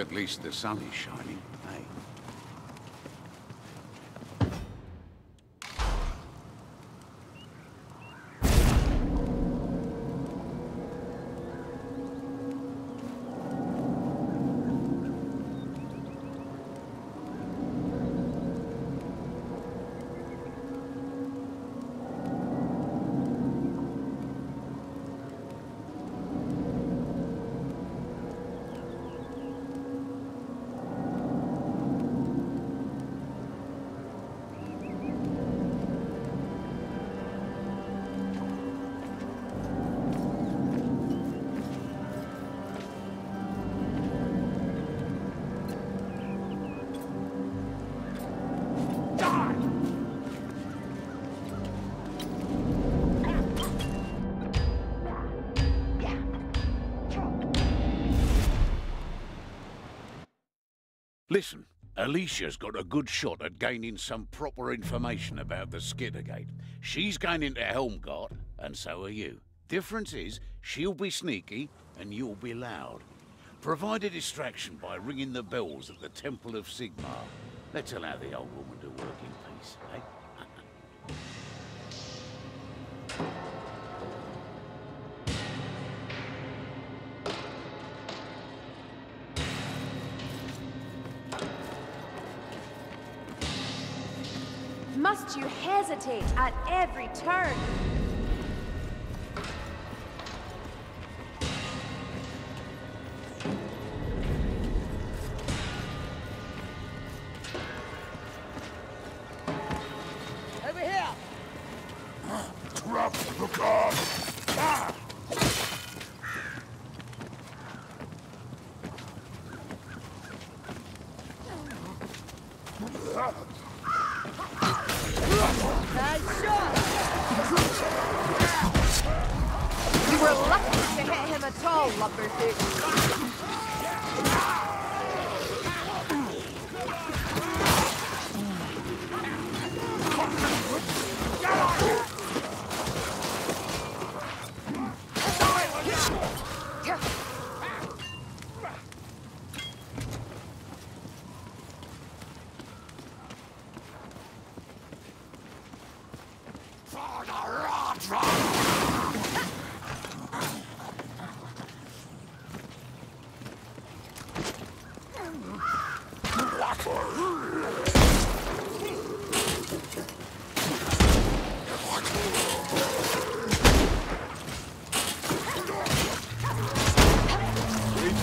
At least the sun is shining, Listen, Olesya's got a good shot at gaining some proper information about the Skittergate. She's going into Helmgart, and so are you. Difference is, she'll be sneaky, and you'll be loud. Provide a distraction by ringing the bells at the Temple of Sigmar. Let's allow the old woman to work in peace, eh? Must you hesitate at every turn? Over here! Trap the car! Ah! You were lucky to hit him at all, Lumberfoot.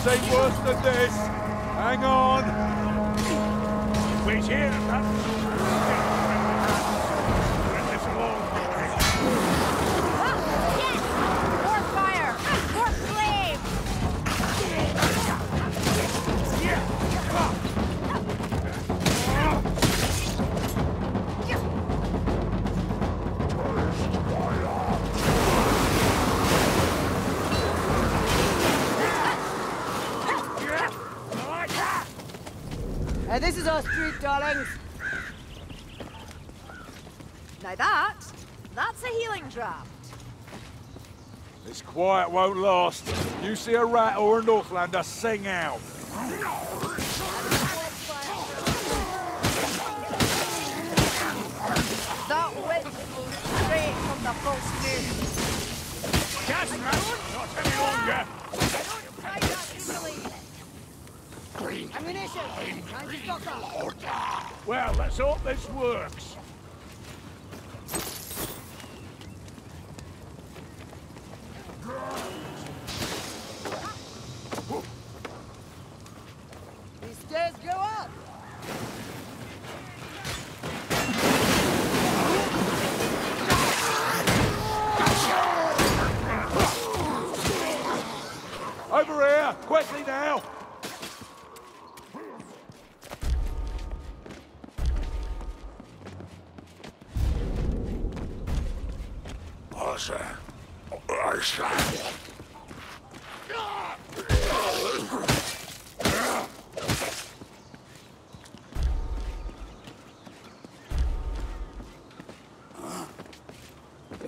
We've worse than this. Hang on. Wait here, Uh, this is our street, darlings. Now that, that's a healing draft. This quiet won't last. You see a rat or a Northlander, sing out. That blew straight from the false moon. Just not any longer! Don't try that easily. Ammunition! Time to stock up! Well, let's hope this works. These stairs go up! Over here, quickly now. Arthur, I say.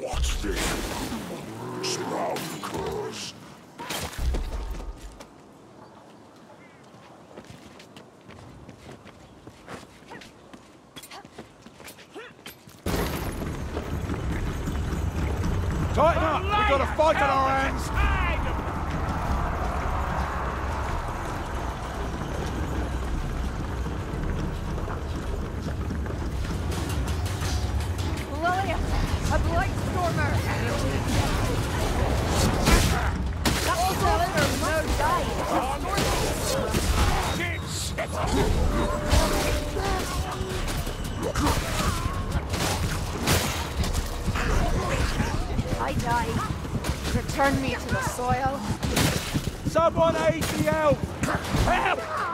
What's this? Sprout curse. Tighten up! We've got a fight on our hands! Lillian, died. Return me to the soil. Someone elf! Help!